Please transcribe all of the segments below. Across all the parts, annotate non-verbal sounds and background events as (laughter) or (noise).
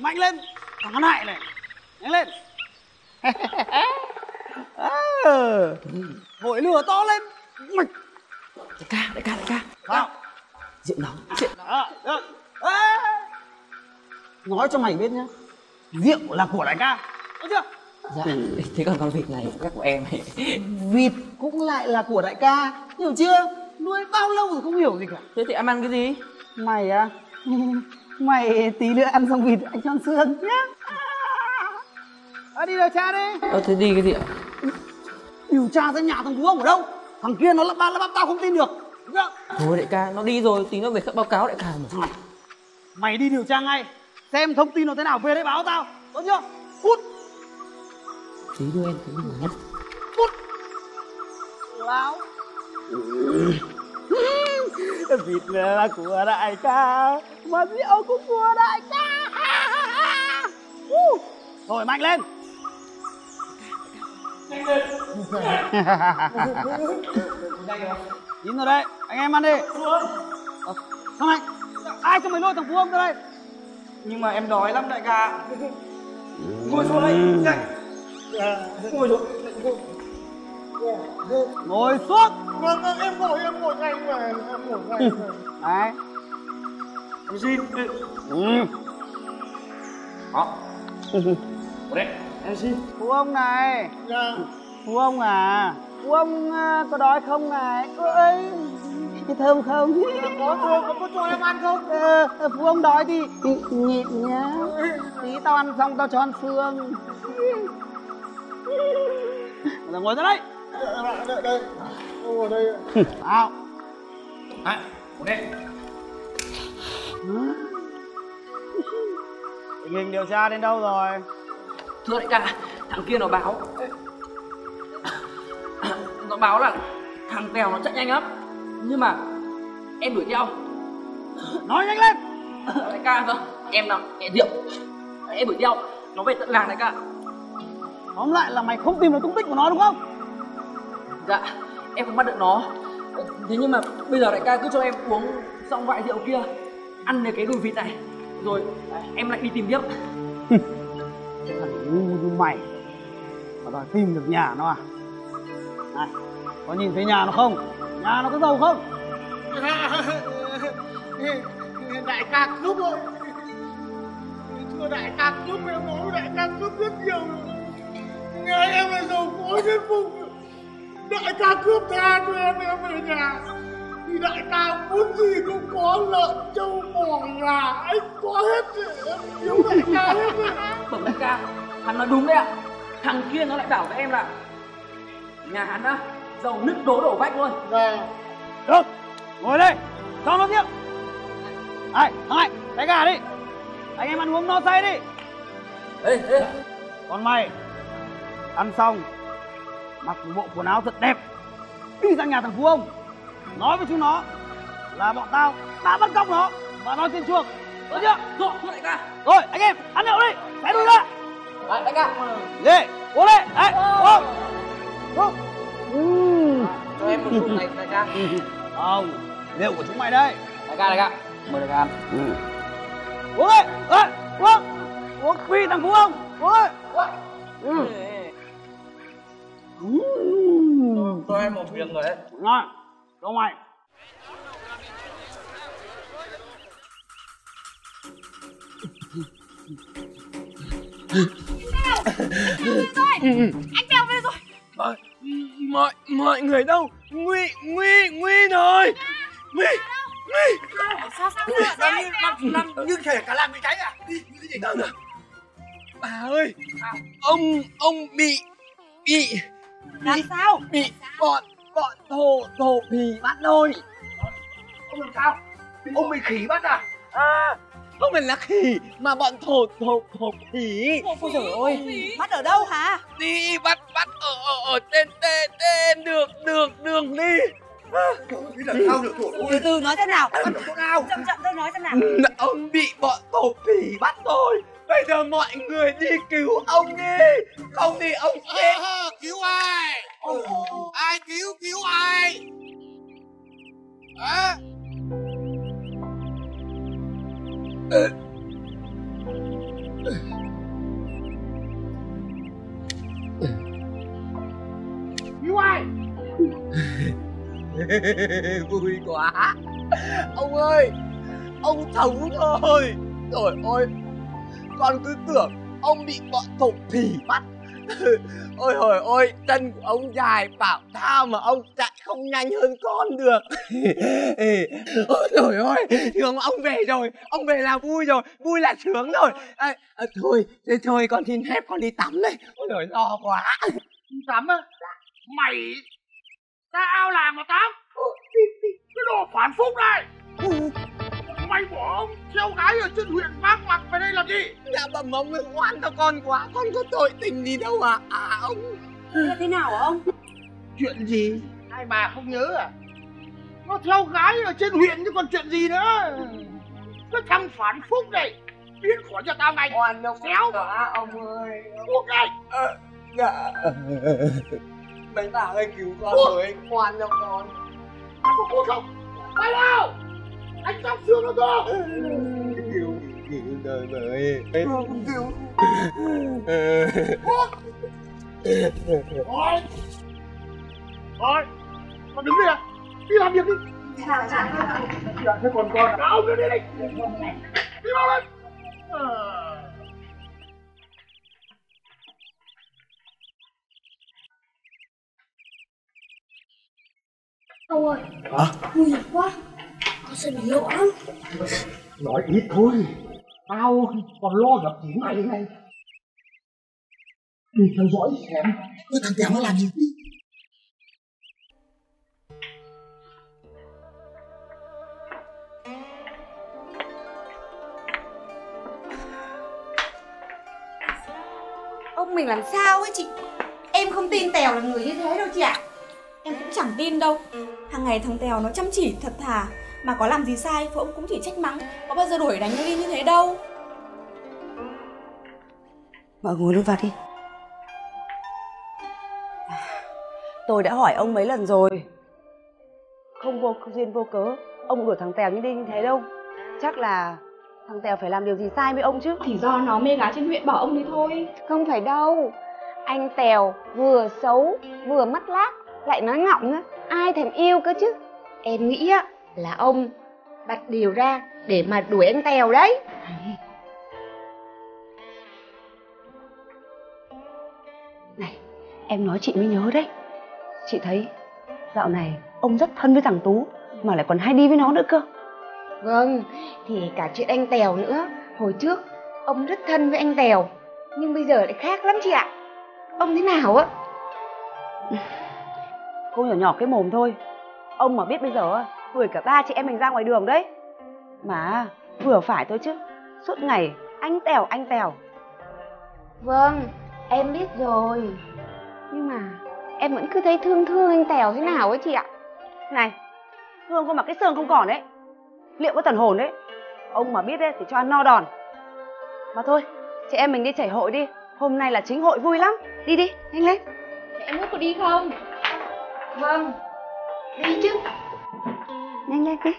mạnh lên. Thằng ăn hại này. Nhanh lên. (laughs) Ờ, vội lửa to lên. Mịch đại ca đại ca đại ca. Sao rượu nóng. Rượu đó được Ê! nói cho mày biết nhá. Rượu là của đại ca. Biết chưa? Dạ thế còn con vịt này các của em vịt cũng lại là của đại ca. Hiểu chưa? Nuôi bao lâu rồi không hiểu gì cả. Thế thì em ăn cái gì? Mày à (laughs) mày tí nữa ăn xong vịt anh cho ăn xương nhá. À, đi điều tra đi. Ờ thế đi cái gì ạ? Điều tra xem nhà thằng phú ông ở đâu? Thằng kia nó lắp ba lắp bắp tao không tin được. Thôi đại ca nó đi rồi tí nữa về báo cáo đại ca mà. Mày đi điều tra ngay xem thông tin nó thế nào về đấy báo tao. Tốt chưa? Cút tí đưa em tí em cút láo vịt là của đại ca mà rượu cũng của đại ca. Rồi mạnh lên. Chín rồi đấy anh em ăn đi. Ờ, sao này ai cho mày lôi thằng phú ông ra đây? Nhưng mà em đói lắm đại ca. Ngồi xuống đây nhanh. Ngồi xuống ngồi xuống Vâng, vâng, em ngồi, em ngồi ngay mà, em ngồi ngay mà. đấy. Em xin, ừ. đó. Đấy, em xin. phú ông này. Dạ, phú ông à. Phú ông à, có đói không này? Ơi cái thơm không? Có thơm, có, có cho em ăn không? ờ, phú ông đói thì nhịn nhá. Tí tao ăn xong tao cho ăn xương ngồi ra đây đây, đây. Em ngồi đây. À, ngồi đây. tình hình điều tra đến đâu rồi thưa đại ca thằng kia nó báo nó báo là thằng tèo nó chạy nhanh lắm nhưng mà em đuổi theo nói nhanh lên đại ca vâng em là mẹ rượu em đuổi theo nó về tận làng đại ca tóm lại là mày không tìm được tung tích của nó đúng không dạ em không bắt được nó. Thế nhưng mà bây giờ đại ca cứ cho em uống xong vại rượu kia ăn được cái đùi vịt này. Rồi em lại đi tìm tiếp. (laughs) Thằng ngu như mày. Mà đòi tìm được nhà nó à? Này có nhìn thấy nhà nó không? Nhà nó có giàu không? (laughs) Đại ca cướp rồi. Thưa đại ca cướp, em nói đại ca cướp rất nhiều rồi. Nghe em là giàu có trên vùng. Đại ca cướp tha cho em, em về nhà. Thì đại ca muốn gì cũng có lợn, trâu, bò, gà, anh có hết rồi. Em yêu đại ca hết rồi. (laughs) bẩm đại ca hắn nói đúng đấy ạ thằng kia nó lại bảo với em là nhà hắn á giàu nứt đố đổ vách luôn Dạ. được ngồi đây cho nó tiếp thằng này cái gà đi anh em ăn uống no say đi ê ê còn mày ăn xong mặc một bộ quần áo thật đẹp. Đi ra nhà thằng phú ông. Nói với chúng nó là bọn tao đã bắt cóc nó và nói tiền chuộc được chưa? Rồi đại ca. Rồi anh em ăn nhậu đi. Xé đuôi ra. À, đại ca. Đi uống đi. Đấy uống. Uống. Ừ. cho em một chút này đại ca. Không rượu của chúng mày đây. Đại ca đại ca. Mời đại ca. Ăn uống đi. Đấy uống. Uống. Quy thằng phú ông. Uống đi. Ừ. Ừ. cho em một miếng rồi đấy. Ngon cho mày anh Tèo về rồi. Mọi mọi mọi người đâu? Nguy nguy nguy rồi. Nguy nguy. Sao sao sao? làm như làm làm như thể cả làng bị cháy à? Đi cái gì? Đâu rồi bà ơi. Ông ông bị bị làm sao? bị bọn bọn thổ thổ phỉ bắt rồi ông làm sao? Ông bị khỉ bắt à? À không phải là khỉ mà bọn thổ thổ thổ phỉ ôi trời ơi. Bắt ở đâu hả? Đi bắt bắt ở ở, ở trên trên trên đường đường đường đi. Từ từ nói xem nào? Bắt chỗ nào? Chậm chậm tôi nói xem nào. Ông bị bọn thổ phỉ bắt rồi Bây giờ mọi người đi cứu ông đi. Không thì ông ờ, chết. à, Cứu ai. Ai cứu cứu ai? À? Cứu ai? (laughs) Vui quá. Ông ơi Ông thống rồi Trời ơi con cứ tưởng ông bị bọn thổ phỉ bắt. (laughs) Ôi hồi ôi chân của ông dài bảo thao mà ông chạy không nhanh hơn con được. (laughs) Ôi trời ơi thương ông về rồi ông về là vui rồi vui là sướng rồi. À, à, thôi thôi thôi con xin phép con đi tắm đây. Ôi trời lo quá. Tắm á? Mày ra ao làm mà tắm. Cái đồ phản phúc này mày bỏ ông treo gái ở trên huyện vác mặt về đây làm gì? Dạ bẩm ông ơi ngoan cho con quá con có tội tình gì đâu à à ông. Là thế nào hả ông? chuyện gì? Hai bà không nhớ à? Nó theo gái ở trên huyện chứ còn chuyện gì nữa? Cái thằng phản phúc này biến khỏi cho tao ngay. Ngoan đâu Xéo. cả ông ơi. Buông ngay. Dạ. Mấy bà ơi cứu con Ủa? với ngoan đâu con. Anh có cút không quay nào anh trong xương nó cơ cứu cứu đời với cứu thôi thôi con đứng đi à? Đi làm việc đi. Dạ thế còn con nào đi đi đi. Đi mau lên. Ông ơi. Nguy hiểm quá Con sợ bị lộ lắm. Nói ít thôi. Tao còn lo gặp chỉ mày này. Đi theo dõi xem. Cái thằng tèo nó làm gì? Đi Ông mình làm sao ấy chị? Em không tin Tèo là người như thế đâu chị ạ. Em cũng chẳng tin đâu. Hàng ngày thằng Tèo nó chăm chỉ thật thà Mà có làm gì sai phụ ông cũng chỉ trách mắng. Có bao giờ đuổi đánh nó đi như thế đâu. Mọi ngồi luôn vào đi. Tôi đã hỏi ông mấy lần rồi. Không vô duyên vô cớ Ông đuổi thằng Tèo như đi như thế đâu. Chắc là thằng Tèo phải làm điều gì sai với ông chứ. Thì do nó mê gái trên huyện bỏ ông đi thôi. Không phải đâu. Anh Tèo vừa xấu vừa mất lác Lại nói ngọng nữa Ai thèm yêu cơ chứ? Em nghĩ á là ông Bạch điều ra để mà đuổi anh Tèo đấy. Em nói chị mới nhớ đấy. Chị thấy dạo này ông rất thân với thằng Tú Mà lại còn hay đi với nó nữa cơ. Vâng Thì cả chuyện anh Tèo nữa. Hồi trước ông rất thân với anh Tèo Nhưng bây giờ lại khác lắm chị ạ. Ông thế nào á? Cô nhỏ nhỏ cái mồm thôi. Ông mà biết bây giờ á, đuổi cả ba chị em mình ra ngoài đường đấy. Mà vừa phải thôi chứ. Suốt ngày anh Tèo anh Tèo. Vâng Em biết rồi. Nhưng mà Em vẫn cứ thấy thương thương anh Tèo thế nào ấy chị ạ. Này Hương có mặc cái xương không còn đấy. Liệu có thần hồn đấy. Ông mà biết đấy thì cho ăn no đòn. Mà thôi chị em mình đi chảy hội đi. Hôm nay là chính hội vui lắm. Đi đi nhanh lên. Em út có đi không? Vâng. Đi chứ Nhanh lên đi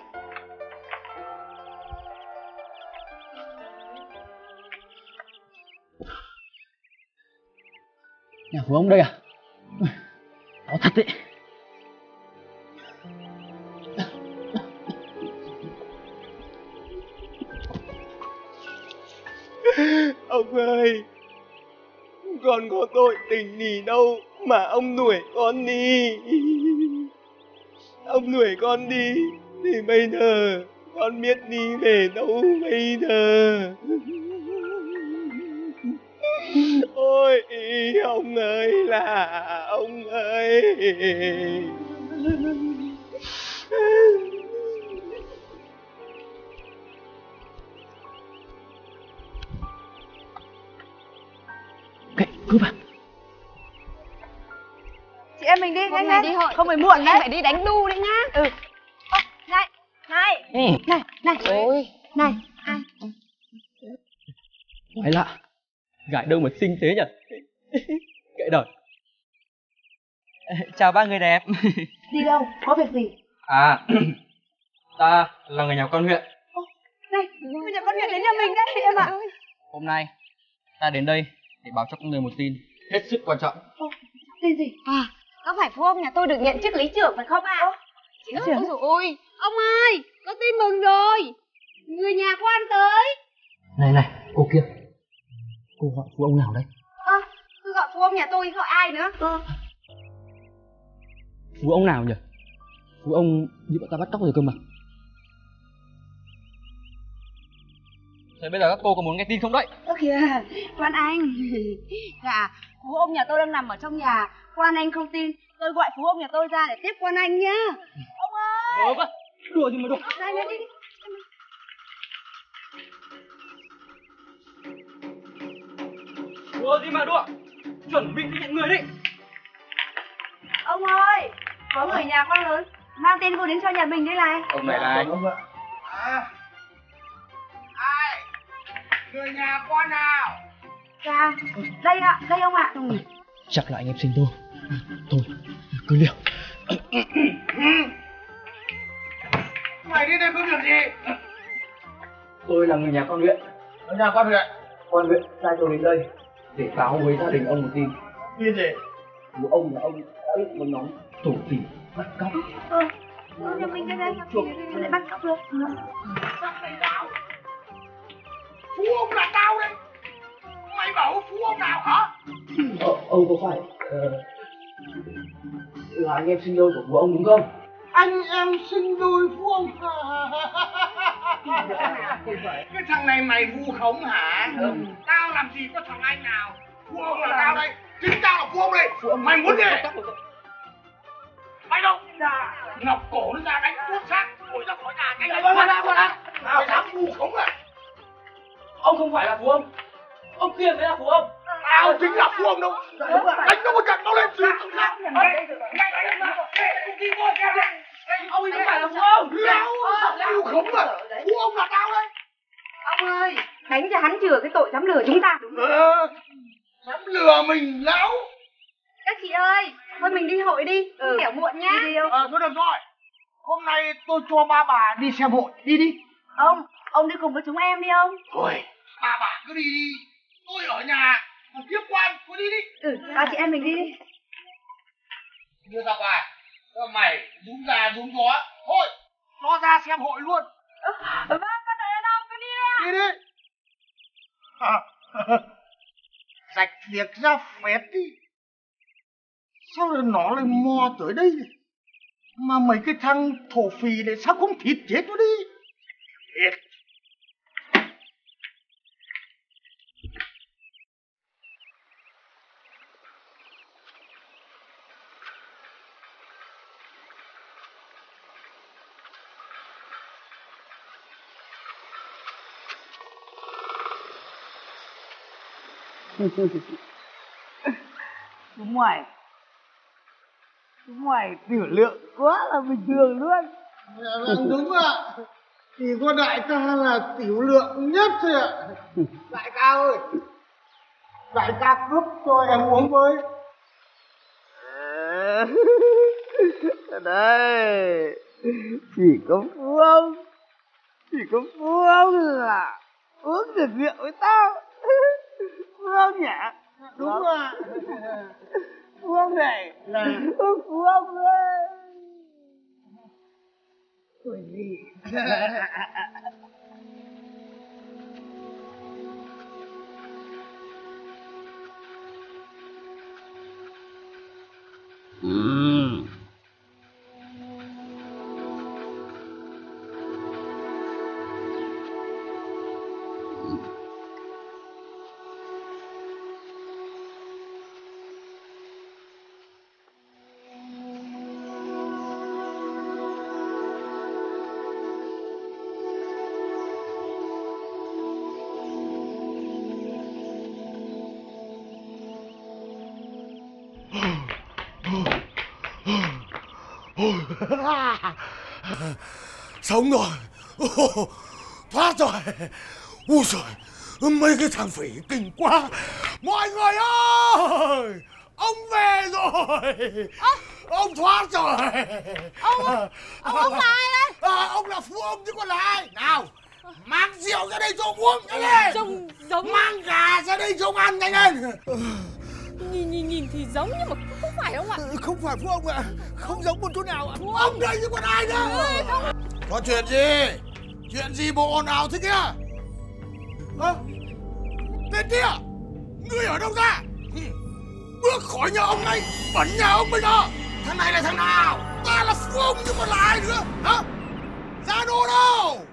Nhà của ông đây à? To thật đấy. ông ơi con có tội tình gì đâu mà ông đuổi con đi ông đuổi con đi thì bây giờ con biết đi về đâu bây giờ? Ôi ông ơi là ông ơi. Kệ, cứ vào. Chị em mình đi nhanh lên. đi hội. Không phải muộn đấy. Phải đi đánh đu đấy nhá. Ừ Này Này Ừ, Này Này Ôi Này quái lạ. Gái đâu mà xinh thế nhỉ? (laughs) Kệ đời. Chào ba người đẹp. Đi đâu Có việc gì À, (clears throat) ta là người nhà con huyện. Này Bây giờ con huyện đến nhà mình đấy chị em ạ Hôm nay ta đến đây để báo cho các người một tin hết sức quan trọng. Tin gì À, có phải phu ông nhà tôi được nhận chức lý trưởng phải không ạ? Ôi dồi ôi, ông ơi, có tin mừng rồi. Người nhà của anh tới. Này này, cô kia. Cô gọi phú ông nào đấy? ơ cứ gọi phú ông nhà tôi gọi ai nữa Phú ông nào nhỉ? Phú ông bị bọn ta bắt cóc rồi cơ mà. Thế bây giờ các cô có muốn nghe tin không đấy? ơ kìa quan anh (laughs) dạ phú ông nhà tôi đang nằm ở trong nhà quan anh không tin tôi gọi phú ông nhà tôi ra để tiếp quan anh nhá ông ơi Đùa quá, đùa gì mà đùa. đây đây đi đi. Đùa gì mà đùa. Chuẩn bị đi nhận người đi. ông ơi có người nhà con lớn mang tin vui đến cho nhà mình đây này Ông này là ai? À. Ai? Người nhà con nào? dạ đây ạ đây ông ạ Chắc là anh em sinh tôi. Thôi, cứ liều. (clears throat) Mày đi đây có việc gì? Tôi là người nhà con huyện. Người nhà con huyện. Con huyện sai tôi đến đây để báo với gia đình ông một tin. Tin gì? Bố ông là ông đã bị một nhóm thổ phỉ bắt cóc. ờ ờ, nhà mình đây đây lại bắt cóc được Mày nào? Phú ông là tao đây. Mày bảo phú ông nào hả? Ờ, ông có phải ờ, là anh em sinh đôi của bố ông đúng không? Anh em sinh đôi phú ông. (laughs) Cái thằng này mày vu khống hả? Tao làm gì có thằng anh nào? Phú ông là tao đây. Chính tao là phú ông đây. Mày muốn gì? Mày đâu? Ngọc cổ nó ra đánh tuốt xác. Ngồi ra khỏi nhà ngay Vâng, vâng, vâng, vâng. Mày dám vu khống à? Ông không phải là phú ông. Kia mới là phú ông. Tao chính là phú ông đâu. Đánh nó một trận nó lên xuyên tự sát. Ông ấy không phải là ông. Lão vu khống à? Phú ông là tao đây. ông ơi đánh cho hắn chừa cái tội dám lừa chúng ta Ờ, dám lừa mình lão. các chị ơi thôi mình đi hội đi ừ. kẻo muộn nhá đi đi đâu Ờ, thôi được rồi. Hôm nay tôi cho ba bà đi xem hội. Đi đi. ông ông đi cùng với chúng em đi ông Thôi, ba bà cứ đi đi. Tôi ở nhà. Còn tiếp quan, cứ đi đi. ừ ba chị em mình đi đi Đưa ra ngoài. Cho mày đúng ra đúng gió. Thôi, nó ra xem hội luôn. vâng con đợi ở đâu cứ đi đi Đi đi. (laughs) Rạch việc ra phét đi. Sao lại nó lại mò tới đây nhỉ? Mà mấy cái thằng thổ phì này sao không thịt chết nó đi? (laughs) Đúng ngoài Đúng ngoài tiểu lượng quá là bình thường luôn Vâng, đúng ạ. Chỉ có đại ca là tiểu lượng nhất thôi ạ. Đại ca ơi. Đại ca cướp cho em uống với. (laughs) Đây Chỉ có Phú ông Chỉ có Phú ông là Uống được rượu với tao (laughs) Phú ông nhỉ Đúng ạ. Phú ông này Là Uống Phú (laughs) Sống rồi. (laughs) Thoát rồi. Ui trời, mấy cái thằng phỉ kinh quá. Mọi người ơi, ông về rồi. Ông thoát rồi. Ông, ông, ông là ai đấy? À, ông là phú ông chứ còn là ai? Nào, mang rượu ra đây cho uống nhanh lên. Trông giống Mang gà ra đây cho ông ăn nhanh lên. Nhìn nhìn nhìn thì giống nhưng mà không phải ông ạ? Ừ, Không phải Phú ông ạ. Không giống một chỗ nào ạ. Ông đây chứ còn ai nữa? Có chuyện gì? Chuyện gì bộ ồn ào thế kia? Ơ Tên kia Ngươi ở đâu ra? Bước khỏi nhà ông này Bẩn nhà ông bây giờ. Thằng này là thằng nào? Ta là Phú ông chứ còn là ai nữa? Hả? Ra đồ đâu?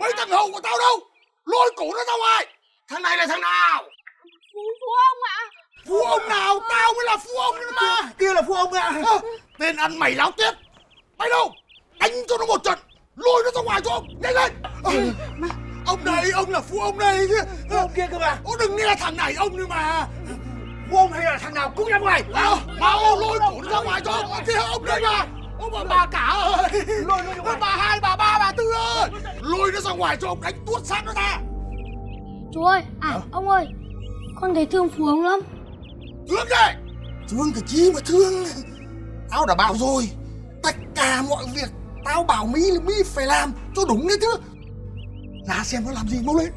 Mấy thằng hầu của tao đâu? Lôi cổ nó ra ngoài Thằng này là thằng nào? Phú Phú ông ạ Phú ông nào? Tao mới là phú ông nữa mà. Kia là phú ông ạ. Tên ăn mày láo tiết. Mày đâu? Đánh cho nó một trận Lôi nó ra ngoài cho ông. Nhanh lên. Ông này, ông là phú ông này chứ. Phú ông kia cơ mà. Ô đừng nghe thằng này ông nữa mà. Phú ông hay là thằng nào cũng ra ngoài. À, Mau lôi cổ nó ra ngoài cho ông. Kia ông đây mà. Ông bà, bà cả ơi. Lôi nó ra Bà hai, bà ba, bà tư ơi. Lôi nó ra ngoài cho ông đánh tuốt xác nó ra. Chú ơi, à ông ơi Con thấy thương Phú ông lắm Thương đây Thương cái chi mà thương? Tao đã bảo rồi, Tất cả mọi việc Tao bảo Mỹ là Mỹ phải làm cho đúng đấy chứ. Ra xem nó làm gì, mau lên.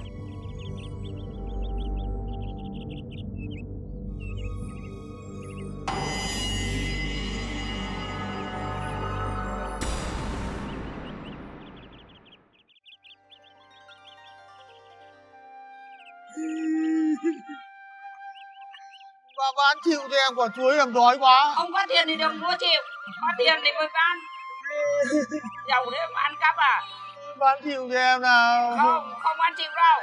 Chịu cho em quả chuối em đói quá. Không có tiền thì đừng mua chịu. Có tiền thì mới bán. (laughs) Giàu thế mà ăn cắp à? Bán chịu cho em nào Không, không ăn chịu đâu.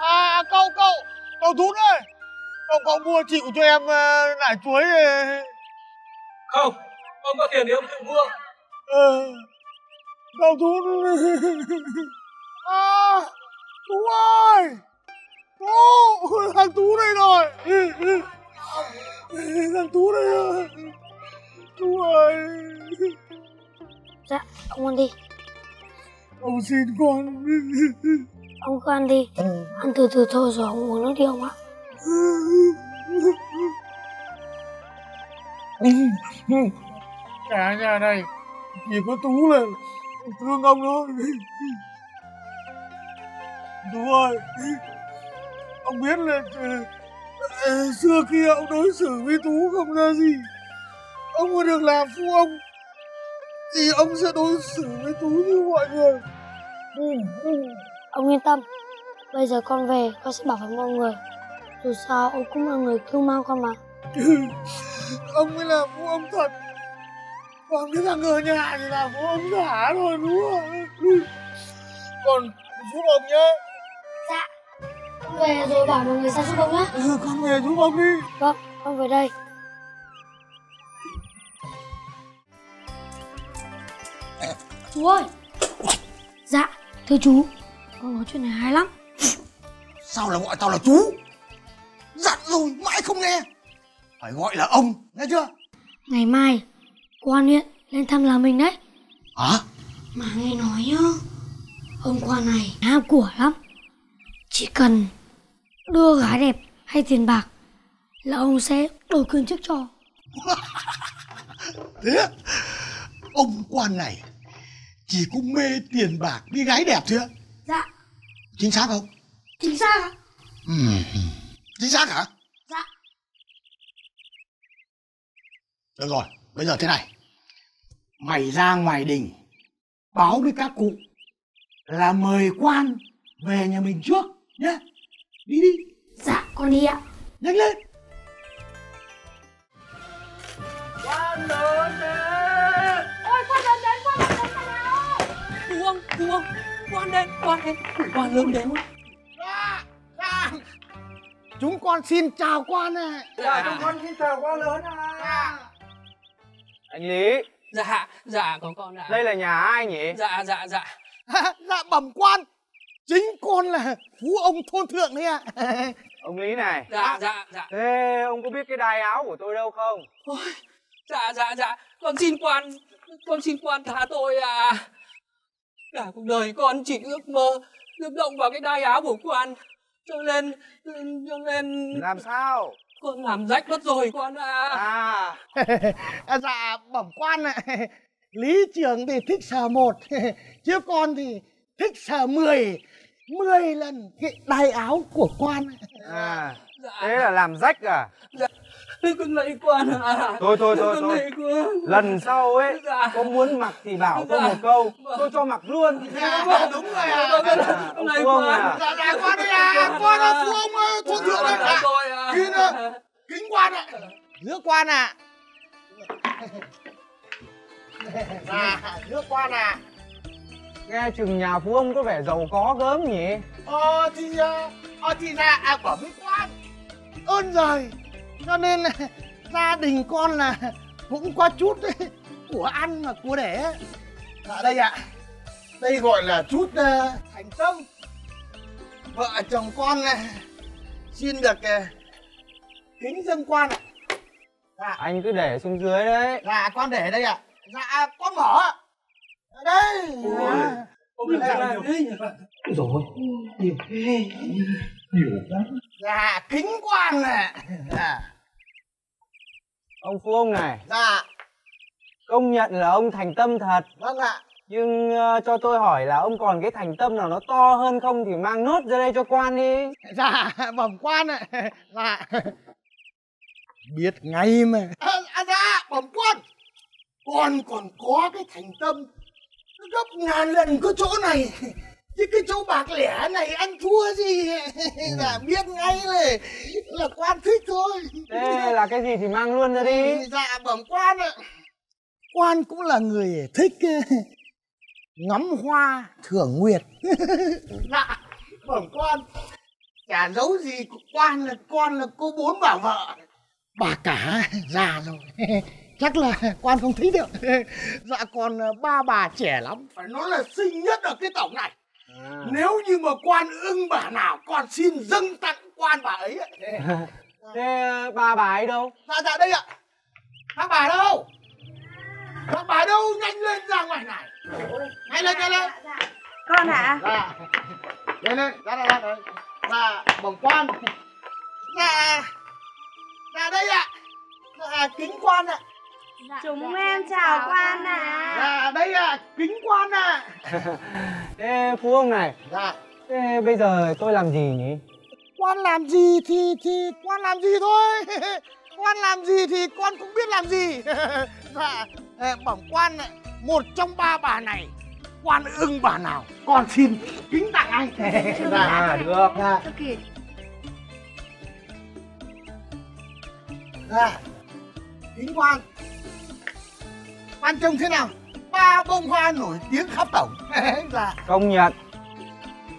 À cậu cậu Cậu Thún ơi. Cậu cậu mua chịu cho em ờ, nải chuối. Không, ông có tiền thì ông tự mua. Ờ, Cậu Thún. (laughs) À Tú ơi. Tú Thằng Tú đây rồi. Thằng Tú đây rồi. Tú ơi. Dạ, ông ăn đi. Ông xin con. Ông cứ ăn đi. Ăn từ từ thôi rồi ông uống nước đi ông ạ. Cả nhà này Chỉ có Tú là thương ông thôi. Tú ơi Ông biết là ờ, ờ, Xưa kia ông đối xử với Tú không ra gì. Ông mà được làm phu ông Thì ông sẽ đối xử với Tú như mọi người. Ông yên tâm. Bây giờ con về con sẽ bảo với mọi người. Dù sao ông cũng là người cưu mang con mà Ông mới là phu ông thật. Còn cái thằng ở nhà thì là phu ông giả rồi đúng không? Còn giúp ông nhé về rồi bảo mọi người ra giúp ông nhé Ừ, con về giúp ông đi. Vâng, con về đây. Chú ơi. Dạ, thưa chú. Con nói chuyện này hay lắm. Sao lại gọi tao là chú? Dặn rồi mãi không nghe. Phải gọi là ông nghe chưa? Ngày mai Quan huyện lên thăm làng mình đấy. Hả? Mà nghe nói nhá Ông quan này ham của lắm. Chỉ cần đưa gái đẹp hay tiền bạc Là ông sẽ đổi quyền chức cho. (laughs) Thế? Ông quan này Chỉ có mê tiền bạc đi gái đẹp thôi Dạ. Chính xác không? Chính xác ạ. Ừ. Chính xác hả? Dạ. Được rồi Bây giờ thế này. Mày ra ngoài đình Báo với các cụ Là mời quan Về nhà mình trước nhé Đi đi. Dạ con đi ạ. Nhanh lên. Quan lớn đến Ôi quan lớn đến, quan lớn đến thằng nào? Ông, ông Quan đến, quan đến. Quan lớn đến. Dạ, dạ. Chúng con xin chào quan ạ. Dạ, chúng con xin chào quan lớn ạ. Anh Lý, Dạ, dạ có con ạ. Đây là nhà ai nhỉ? Dạ, dạ, dạ. (laughs) Dạ bẩm quan Chính con là phú ông thôn thượng đấy ạ. (laughs) Ông Lý này. Dạ, dạ, dạ. Thế ông có biết cái đai áo của tôi đâu không? Ôi, Dạ, dạ, dạ. Con xin quan Con xin quan tha tôi à Cả cuộc đời con chỉ ước mơ Được động vào cái đai áo của quan. Cho nên Cho nên Làm sao? Con làm rách mất rồi quan à À, (laughs) À, dạ bẩm quan ạ. Lý trưởng thì thích sờ một (laughs) chứ con thì thích sờ mười mười lần cái đai áo của quan. À. thế là làm rách à? Con lạy quan à? Thôi thôi thôi thôi. quan. Lần sau ấy Dạ. có muốn mặc thì bảo tôi một câu tôi cho mặc luôn. Dạ, đúng rồi à con lạy Phương quan. à. dạ dạ quan đây à quan ơi phu ông ơi thôn thượng đây à à kính kính quan ạ. Nước quan ạ. Dạ nước quan ạ nghe chừng nhà phú ông có vẻ giàu có gớm nhỉ? Ờ thì ờ ờ, thì ra à bẩm quan ơn rồi cho nên là (laughs) gia đình con là (laughs) cũng có chút của ăn và của để dạ đây ạ. Đây gọi là chút ờ, thành tâm vợ chồng con ờ, xin được ờ, kính dâng quan ạ. Dạ. Anh cứ để xuống dưới đấy. Dạ con để đây ạ. Dạ con mở đây. Dạ. ông làm sao làm đấy rồi nhiều thế nhiều. Lắm dạ kính quan ạ. Dạ. Ông phú ông này. Dạ. Công nhận là ông thành tâm thật. Vâng ạ. Nhưng ờ, cho tôi hỏi là ông còn cái thành tâm nào nó to hơn không thì mang nốt ra đây cho quan đi. Dạ bẩm quan ạ. Dạ. Biết ngay mà. À, à dạ bẩm quan. Con còn có cái thành tâm gấp ngàn lần cái chỗ này. Chứ cái chỗ bạc lẻ này ăn thua gì? Dạ biết ngay là là quan thích thôi. Thế là cái gì thì mang luôn ra đi. Dạ bẩm quan ạ. Quan cũng là người thích ờ, ngắm hoa thưởng nguyệt. (laughs) Dạ bẩm quan. Chả giấu gì quan là con là cô bốn bảo vợ. Bà cả già rồi (laughs) chắc là (laughs) quan không thích đâu dạ còn ờ, ba bà trẻ lắm. Phải nói là xinh nhất ở cái tổng này. Nếu như mà quan ưng bà nào con xin dâng tặng quan bà ấy. Ạ. (laughs) thế ba bà ấy đâu? Dạ dạ đây ạ. Các bà đâu? Các bà đâu nhanh lên ra ngoài này? Nhanh lên nhanh lên. Con ạ. Dạ. Lên lên ra đây ra đây dạ bẩm quan. Dạ. Dạ đây ạ. Dạ kính quan ạ chúng em chào quan ạ. dạ đây ạ kính quan ạ. (laughs) Thế phú ông này. Dạ. Thế bây giờ tôi làm gì nhỉ? Quan làm gì thì thì quan làm gì thôi. (laughs) Quan làm gì thì con cũng biết làm gì. (laughs) Dạ ờ, bẩm quan ạ một trong ba bà này quan ưng bà nào? Con xin kính tặng anh. À được. Dạ. Dạ. Kính quan quan trông thế nào? Ba bông hoa nổi tiếng khắp tổng (laughs) dạ. Công nhận.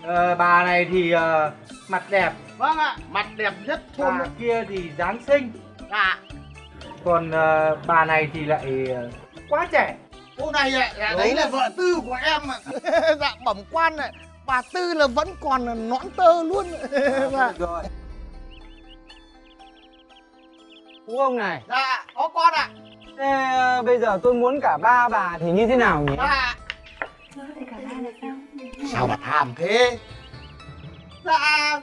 Ờ, bà này thì ờ, mặt đẹp. Vâng ạ mặt đẹp nhất thôn bà kia thì dáng xinh dạ. Còn ờ, bà này thì lại ờ, quá trẻ. Cô này ạ dạ, đấy là vợ tư của em ạ. (laughs) Dạ bẩm quan ạ. Bà tư là vẫn còn là nõn tơ luôn. (laughs) Dạ. rồi. Phú ông này. Dạ có con ạ thế ờ, bây giờ tôi muốn cả ba bà thì như thế nào nhỉ? Dạ. Sao mà tham thế? Dạ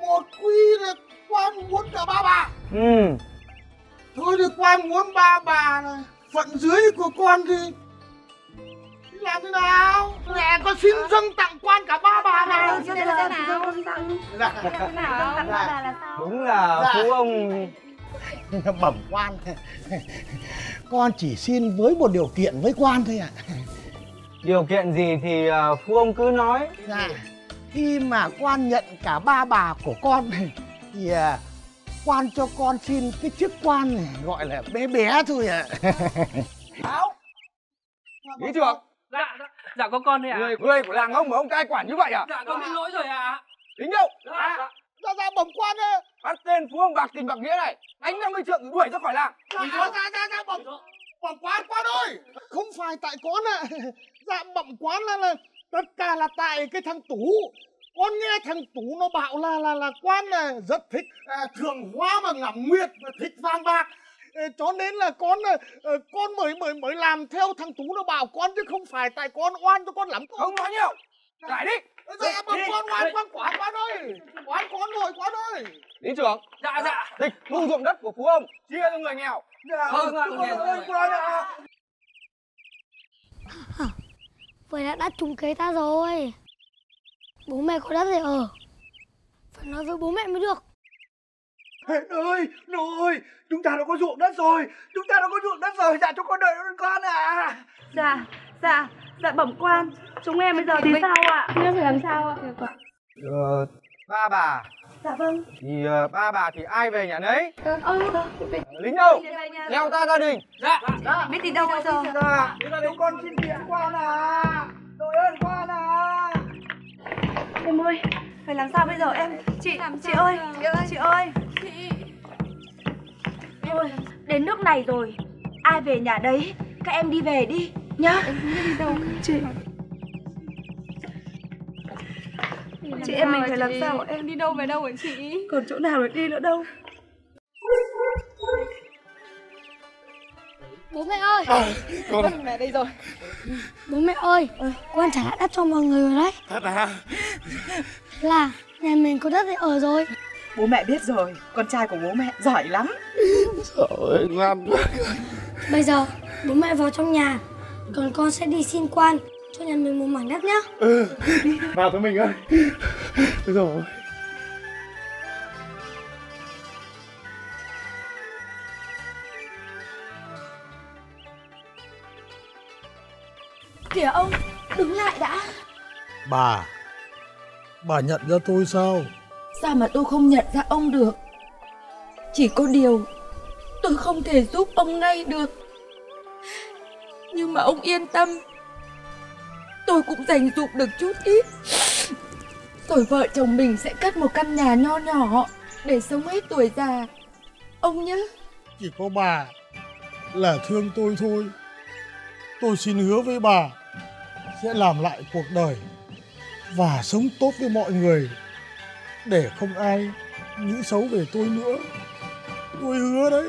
một quy là quan muốn cả ba bà. Ừ. Thôi thì quan muốn ba bà là phận dưới của con thì thì làm thế nào? Mẹ con xin dâng tặng quan cả ba bà này Thế là nào? dạ. Nào? dạ đúng là Dạ. phú ông. Bẩm quan con chỉ xin với một điều kiện với quan thôi ạ. Điều kiện gì thì phú ông cứ nói. Dạ khi mà quan nhận cả ba bà của con thì à, quan cho con xin cái chức quan này gọi là bé bé thôi ạ. Áo. Lý trưởng dạ dạ, dạ có con đây ạ. Người người của làng ông mà ông cai quản như vậy à? Dạ con xin lỗi rồi ạ. Tính đâu? Dạ dạ ra ra bẩm quan ơi bắt tên phú ông bạc tình bạc nghĩa này đánh 50 trượng rồi đuổi ra khỏi làng. Ra ra ra ra, bẩm bẩm quan quan ơi không phải tại con ạ. (laughs) Dạ bẩm quan là là tất cả là tại cái thằng tú. Con nghe thằng tú nó bảo là là là quan là rất thích à, thường hoa mà ngắm nguyệt và thích vàng bạc cho nên là con ờ, ờ, con mới mới mới làm theo thằng tú nó bảo con chứ không phải tại con oan cho con lắm con không nói nhiều. Lại đi oan quan quả quan ơi oan con rồi quan ơi lý trưởng. Dạ dạ. Tịch thu ruộng đất của phú ông. Chia cho người nghèo. Dạ Vâng ạ, nghe ơi, rồi. quan ạ. Vậy là đã trúng kế ta rồi. Bố mẹ có đất để ở. Phải nói với bố mẹ mới được. Hên ơi, nội, chúng ta đã có ruộng đất rồi, chúng ta đã có ruộng đất rồi, dạ cho con đợi con à. Dạ, dạ, dạ bẩm quan. Chúng em bây giờ thì sao ạ? Chúng em phải làm sao ạ? Ờ, ba bà. Dạ vâng. Thì ờ, ba bà thì ai về nhà nấy? Ơ, lính đâu? Leo ta gia đình. Dạ. Biết đi đâu bây giờ? Dạ, chúng con xin tiện quan à. Đội ơn quan à. Em ơi, phải làm sao bây giờ em? Chị, chị ơi, chị ơi, chị ơi. Thôi, đến nước này rồi. Ai về nhà đấy, các em đi về đi Nhá. Em không biết đi đâu Chị. Chị em mình phải làm sao em? Đi đâu về đâu hả chị? Còn chỗ nào để đi nữa đâu? Bố mẹ ơi. Con. Mẹ đây rồi. Bố mẹ ơi Con trả lại đất cho mọi người rồi đấy. Thật à? Là nhà mình có đất để ở rồi. Bố mẹ biết rồi, con trai của bố mẹ giỏi lắm. Trời ngoan quá. Bây giờ bố mẹ vào trong nhà Còn con sẽ đi xin quan. Cho nhà mình một mảnh đất nhá. Ừ, vào thôi mình ơi. Giờ Kìa ông, đứng lại đã. Bà Bà nhận ra tôi sao? Sao mà tôi không nhận ra ông được? Chỉ có điều Tôi không thể giúp ông ngay được nhưng mà ông yên tâm. Tôi cũng dành dụm được chút ít. Rồi vợ chồng mình sẽ cất một căn nhà nho nhỏ Để sống hết tuổi già. Ông nhé. Chỉ có bà Là thương tôi thôi. Tôi xin hứa với bà Sẽ làm lại cuộc đời Và sống tốt với mọi người, Để không ai nghĩ xấu về tôi nữa. Tôi hứa đấy.